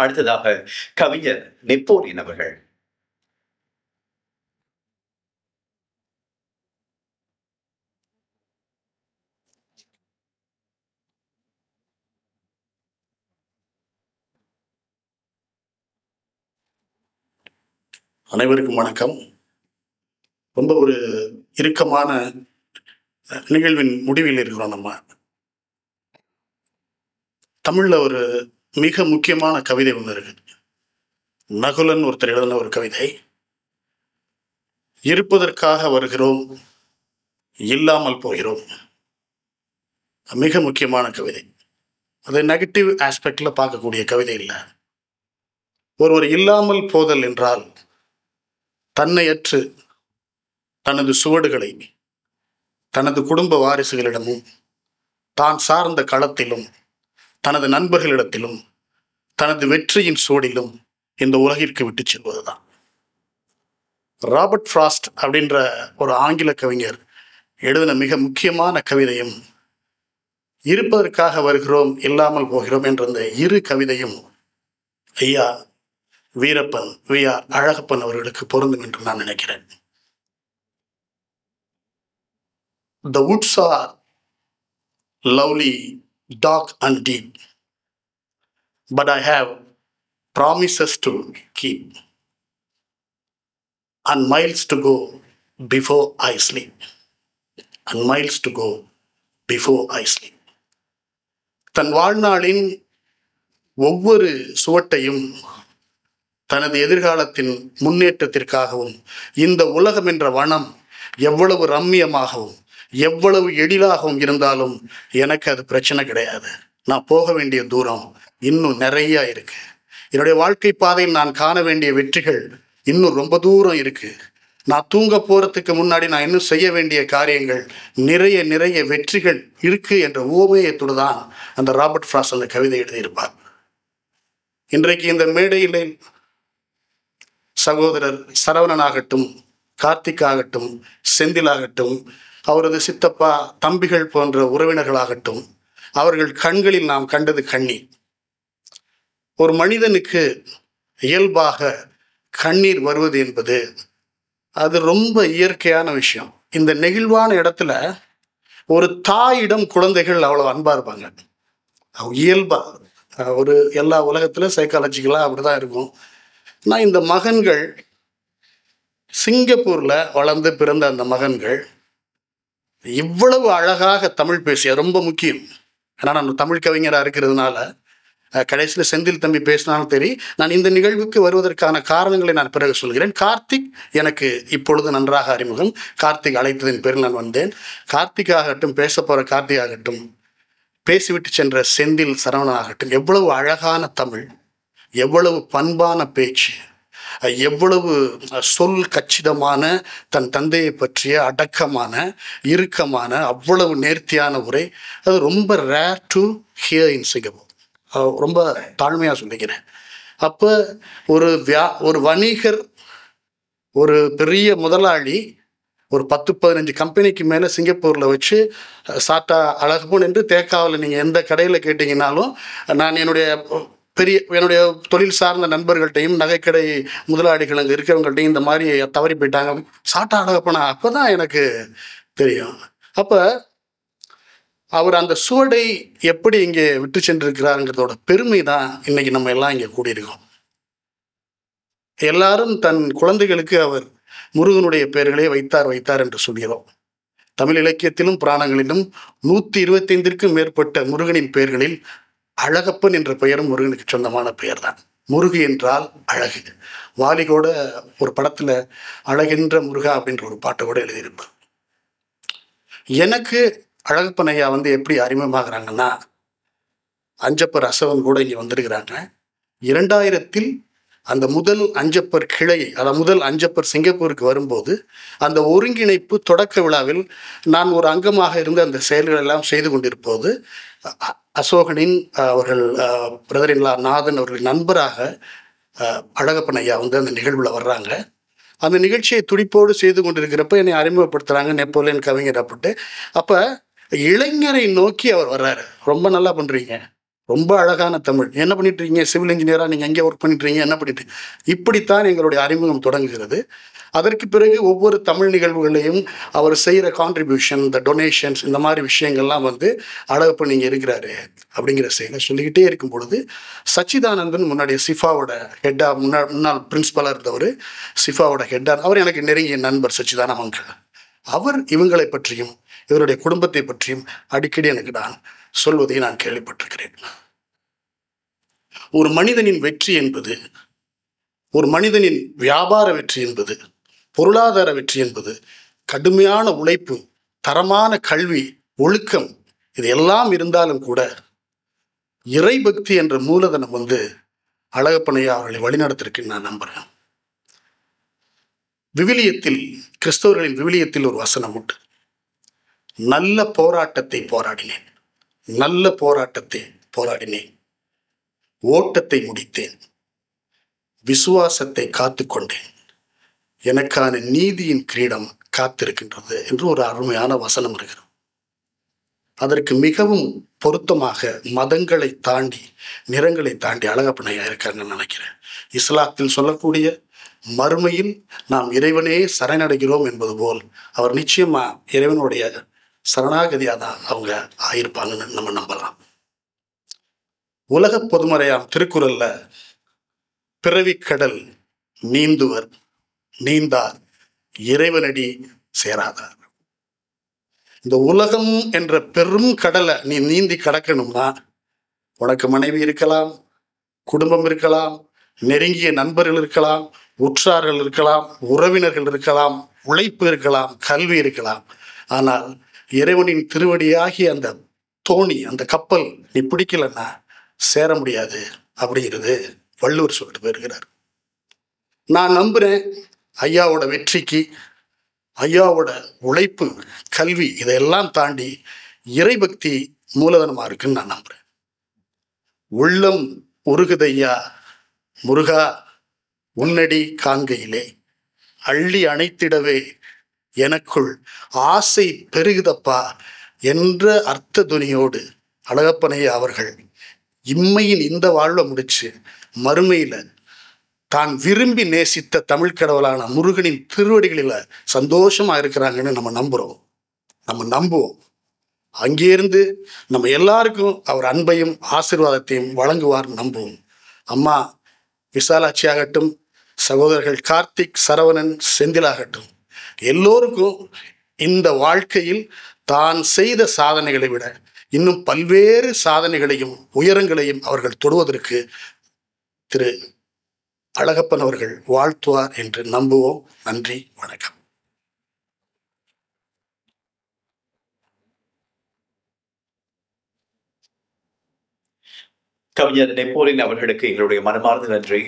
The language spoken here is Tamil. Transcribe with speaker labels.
Speaker 1: அடுத்ததாக கவிஞர் நெப்போலியன் அவர்கள்.
Speaker 2: அனைவருக்கும் வணக்கம். ரொம்ப ஒரு இறுக்கமான அஹ், நிகழ்வின் முடிவில் இருக்கிறோம் நம்ம. தமிழ்ல ஒரு மிக முக்கியமான கவிதை ஒன்று இருக்குது நகுலன் ஒருத்தர் எழுதின ஒரு கவிதை. இருப்பதற்காக வருகிறோம் இல்லாமல் போகிறோம். மிக முக்கியமான கவிதை. அது நெகட்டிவ் ஆஸ்பெக்டில் பார்க்கக்கூடிய கவிதை இல்லை. ஒருவர் இல்லாமல் போதல் என்றால் தன்னையற்று தனது சுவடுகளை தனது குடும்ப வாரிசுகளிடமும் தான் சார்ந்த களத்திலும் தனது நண்பர்களிடத்திலும் தனது வெற்றியின் சூடிலும் இந்த உலகிற்கு விட்டுச் செல்வதுதான். ராபர்ட் ஃப்ராஸ்ட் அப்படின்ற ஒரு ஆங்கில கவிஞர் எழுதின மிக முக்கியமான கவிதையும் இருப்பதற்காக வருகிறோம் இல்லாமல் போகிறோம் என்ற இந்த இரு கவிதையும் ஐயா வீரப்பன் வி ஆர் அழகப்பன் அவர்களுக்கு பொருந்தும் என்று நான் நினைக்கிறேன். The woods are lovely dark and deep, but I have promises to keep and miles to go before I sleep. And miles to go before I sleep. தன் வாழ்நாளின் ஒவ்வொரு சுவட்டையும் தனது எதிர்காலத்தின் முன்னேற்றத்திற்காகவும் இந்த உலகம் என்ற வனம் எவ்வளவு ரம்மியமாகவும் எவ்வளவு எழிலாகவும் இருந்தாலும் எனக்கு அது பிரச்சனை கிடையாது. நான் போக வேண்டிய தூரம் இன்னும் நிறைய இருக்கு. என்னுடைய வாழ்க்கை பாதையில் நான் காண வேண்டிய வெற்றிகள் இன்னும் ரொம்ப தூரம் இருக்கு. நான் தூங்க போறதுக்கு முன்னாடி நான் இன்னும் செய்ய வேண்டிய காரியங்கள் நிறைய நிறைய வெற்றிகள் இருக்கு என்ற ஓமையத்தோடு தான் அந்த ராபர்ட் ஃப்ராஸ் அந்த கவிதை எழுதியிருப்பார். இன்றைக்கு இந்த மேடையில் சகோதரர் சரவணனாகட்டும் கார்த்திக் ஆகட்டும் செந்திலாகட்டும் அவரது சித்தப்பா தம்பிகள் போன்ற உறவினர்களாகட்டும் அவர்கள் கண்களில் நாம் கண்டது கண்ணீர். ஒரு மனிதனுக்கு இயல்பாக கண்ணீர் வருவது என்பது அது ரொம்ப இயற்கையான விஷயம். இந்த நெகிழ்வான இடத்துல ஒரு தாயிடம் குழந்தைகள் அவ்வளோ அன்பாக இருப்பாங்க. இயல்பாக இயல்பா ஒரு எல்லா உலகத்தில் சைக்காலஜிக்கலாக அப்படி தான் இருக்கும். நான் இந்த மகன்கள் சிங்கப்பூரில் வளர்ந்து பிறந்த அந்த மகன்கள் இவ்வளவு அழகாக தமிழ் பேசிய ரொம்ப முக்கியம். ஏன்னா நான் தமிழ் கவிஞராக இருக்கிறதுனால கடைசியில் செந்தில் தம்பி பேசினாலும் சரி நான் இந்த நிகழ்வுக்கு வருவதற்கான காரணங்களை நான் பிறகு சொல்கிறேன். கார்த்திக் எனக்கு இப்பொழுது நன்றாக அறிமுகம். கார்த்திக் அழைத்ததின் பேரில் நான் வந்தேன். கார்த்திக் ஆகட்டும் பேச போகிற கார்த்திக் ஆகட்டும் பேசிவிட்டு சென்ற செந்தில் சரவணன் ஆகட்டும் எவ்வளவு அழகான தமிழ் எவ்வளவு பண்பான பேச்சு எவ்வளவு சொல் கச்சிதமான தன் தந்தையை பற்றிய அடக்கமான இறுக்கமான அவ்வளவு நேர்த்தியான உரை அது ரொம்ப rare to hear in Singapore ரொம்ப தாழ்மையாக சொல்லிக்கிறேன். அப்போ ஒரு வியா ஒரு வணிகர் ஒரு பெரிய முதலாளி ஒரு பத்து பதினஞ்சு கம்பெனிக்கு மேலே சிங்கப்பூரில் வச்சு சாட்டா அழகுபோன் என்று தேக்காவில் நீங்கள் எந்த கடையில் கேட்டிங்கனாலும் நான் என்னுடைய பெரிய என்னுடைய தொழில் சார்ந்த நண்பர்கள்ட்டையும் நகைக்கடை முதலாளிகள் அங்கே இருக்கிறவங்கள்ட்டையும் இந்த மாதிரி தவறி போயிட்டாங்க. சாட்டா அழகப்பனா அப்போ தான் எனக்கு தெரியும். அப்போ அவர் அந்த சுவடை எப்படி இங்கே விட்டு சென்றிருக்கிறாருங்கிறதோட பெருமை தான் இன்னைக்கு நம்ம எல்லாம் இங்கே கூடியிருக்கோம். எல்லாரும் தன் குழந்தைகளுக்கு அவர் முருகனுடைய பெயர்களே வைத்தார் வைத்தார் என்று சொல்கிறோம். தமிழ் இலக்கியத்திலும் புராணங்களிலும் நூற்றி இருபத்தைந்திற்கும் மேற்பட்ட முருகனின் பெயர்களில் அழகப்பன் என்ற பெயரும் முருகனுக்கு சொந்தமான பெயர் தான் முருகு என்றால் அழகு. வாலி கூட ஒரு படத்தில் அழகென்ற முருகா அப்படின்ற ஒரு பாட்டை கூட எழுதியிருப்பார். எனக்கு அழகப்பன் ஐயா வந்து எப்படி அறிமுகமாகறாங்கன்னா அஞ்சப்பர் அசவன் கூட இங்கே வந்திருக்கிறாங்க. இரண்டாயிரத்தில் அந்த முதல் அஞ்சப்பர் கிளை அதாவது முதல் அஞ்சப்பர் சிங்கப்பூருக்கு வரும்போது அந்த ஒருங்கிணைப்பு தொடக்க விழாவில் நான் ஒரு அங்கமாக இருந்து அந்த செயல்கள் எல்லாம் செய்து கொண்டிருப்போது அசோகனின் அவர்கள் அவர்கள் பிரதரின்லா நாதன் அவர்கள் நண்பராக அஹ், அழகப்பன் ஐயா வந்து அந்த நிகழ்வில் வர்றாங்க. அந்த நிகழ்ச்சியை துடிப்போடு செய்து கொண்டிருக்கிறப்ப என்னை அறிமுகப்படுத்துகிறாங்க நெப்போலியன் கவிஞர் அப்படின்ட்டு. அப்போ இளைஞரை நோக்கி அவர் வர்றாரு. ரொம்ப நல்லா பண்ணுறீங்க ரொம்ப அழகான தமிழ். என்ன பண்ணிட்டு இருக்கீங்க சிவில் இன்ஜினியராக நீங்கள் எங்கே ஒர்க் பண்ணிட்டு இருக்கீங்க என்ன பண்ணிட்டு? இப்படித்தான் எங்களுடைய அறிமுகம் தொடங்குகிறது. அதற்கு பிறகு ஒவ்வொரு தமிழ் நிகழ்வுகளையும் அவர் செய்கிற கான்ட்ரிபியூஷன் இந்த டொனேஷன்ஸ் இந்த மாதிரி விஷயங்கள்லாம் வந்து அழகப்ப நீங்கள் இருக்கிறாரு அப்படிங்கிற செயலை சொல்லிக்கிட்டே இருக்கும் பொழுது சச்சிதானந்தன் முன்னாடி சிஃபாவோட ஹெட்டாக முன்னா முன்னாள் பிரின்ஸிபலாக இருந்தவர் சிஃபாவோட ஹெட்டாக அவர் எனக்கு நெருங்கிய நண்பர் சச்சிதானந்த அங்கிள் அவர் இவங்களை பற்றியும் இவருடைய குடும்பத்தை பற்றியும் அடிக்கடி எனக்கு நான் சொல்வதை நான் கேள்விப்பட்டிருக்கிறேன். ஒரு மனிதனின் வெற்றி என்பது ஒரு மனிதனின் வியாபார வெற்றி என்பது பொருளாதார வெற்றி என்பது கடுமையான உழைப்பு தரமான கல்வி ஒழுக்கம் இது எல்லாம் இருந்தாலும் கூட இறைபக்தி என்ற மூலதனம் வந்து அழகப்பனையா அவர்களை வழிநடத்திருக்குன்னு நான் நம்புகிறேன் விவிலியத்தில் கிறிஸ்தவர்களின் விவிலியத்தில் ஒரு வசனம் உண்டு. நல்ல போராட்டத்தை போராடினேன். நல்ல போராட்டத்தை போராடினேன். ஓட்டத்தை முடித்தேன். விசுவாசத்தை காத்துக்கொண்டேன் எனக்கான நீதியின் கிரீடம் காத்திருக்கின்றது என்று ஒரு அருமையான வசனம் இருக்கிறது. அதற்கு மிகவும் பொருத்தமாக மதங்களை தாண்டி நிறங்களை தாண்டி அழகப்பனையா இருக்காங்கன்னு நினைக்கிறேன். இஸ்லாத்தில் சொல்லக்கூடிய மறுமையில் நாம் இறைவனே சரணடைகிறோம் என்பது போல் அவர் நிச்சயமா இறைவனுடைய சரணாகதியாக தான் அவங்க ஆயிருப்பாங்கன்னு நம்ம நம்பலாம். உலக பொதுமறையாம் திருக்குறள்ல பிறவிக் கடல் நீந்துவர் நீந்தார் இறைவனடி சேராதார். இந்த உலகம் என்ற பெரும் கடலை நீ நீந்தி கடக்கணும்னா உனக்கு மனைவி இருக்கலாம் குடும்பம் இருக்கலாம் நெருங்கிய நண்பர்கள் இருக்கலாம் உற்றார்கள் இருக்கலாம் உறவினர்கள் இருக்கலாம் உழைப்பு இருக்கலாம் கல்வி இருக்கலாம். ஆனால் இறைவனின் திருவடியாகி அந்த தோணி அந்த கப்பல் நீ பிடிக்கலன்னா சேர முடியாது அப்படிங்கிறது வள்ளுவர் சொல்லிட்டு போயிருக்கிறார். நான் நம்புறேன் ஐயாவோட வெற்றிக்கு ஐயாவோட உழைப்பு கல்வி இதையெல்லாம் தாண்டி இறைபக்தி மூலதனமாக இருக்குன்னு நான் நம்புகிறேன் உள்ளம் உருகுதையா முருகா உன்னடி காண்கையிலே அள்ளி அணைத்திடவே எனக்குள் ஆசை பெருகுதப்பா என்ற அர்த்த துணியோடு அழகப்பனையா அவர்கள் இம்மையின் இந்த வாழ்வை முடிச்சு மறுமையில் தான் விரும்பி நேசித்த தமிழ் கடவுளான முருகனின் திருவடிகளில் சந்தோஷமாக இருக்கிறாங்கன்னு நம்ம நம்புகிறோம் நம்ம நம்புவோம். அங்கேருந்து நம்ம எல்லாருக்கும் அவர் அன்பையும் ஆசீர்வாதத்தையும் வழங்குவார் நம்புவோம். அம்மா விசாலாட்சியாகட்டும் சகோதரர்கள் கார்த்திக் சரவணன் செந்திலாகட்டும். எல்லோருக்கும் இந்த வாழ்க்கையில் தான் செய்த சாதனைகளை விட இன்னும் பல்வேறு சாதனைகளையும் உயரங்களையும் அவர்கள் தொடுவதற்கு திரு அழகப்பன் அவர்கள் வாழ்த்துவார் என்று நம்புவோம். நன்றி வணக்கம்.
Speaker 1: கவிஞர் நெப்போலின் அவர்களுக்கு எங்களுடைய மனமார்ந்த நன்றி.